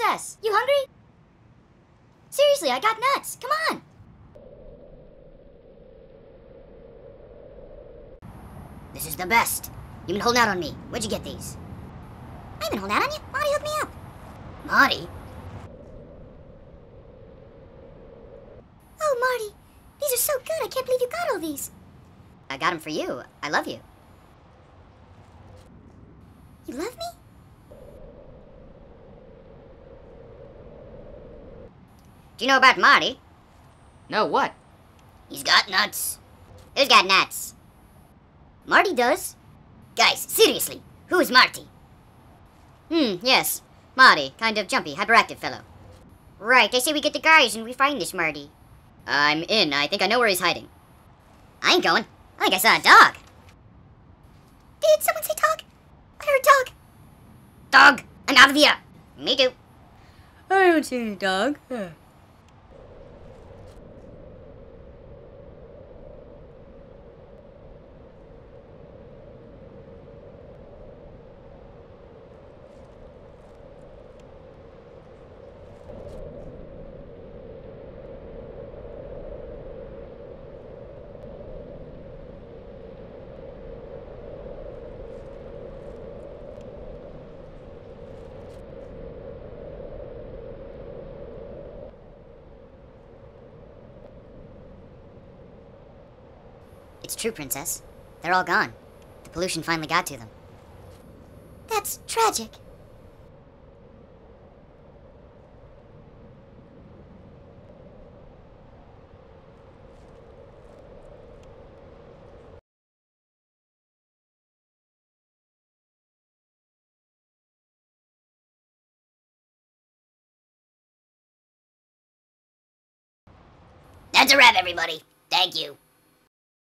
princess. You hungry? Seriously, I got nuts. Come on. This is the best. You've been holding out on me. Where'd you get these? I've been holding out on you. Marty hooked me up. Marty? Oh, Marty. These are so good. I can't believe you got all these. I got them for you. I love you. You love me? Do you know about Marty? No, what? He's got nuts. Who's got nuts? Marty does. Guys, seriously, who's Marty? Hmm, yes. Marty, kind of jumpy, hyperactive fellow. Right, I say we get the guys and we find this Marty. I'm in. I think I know where he's hiding. I ain't going. I think I saw a dog. Did someone say dog? I heard dog. Dog! I'm out of here! Me too. I don't see any dog. It's true, Princess. They're all gone. The pollution finally got to them. That's tragic. That's a wrap, everybody. Thank you.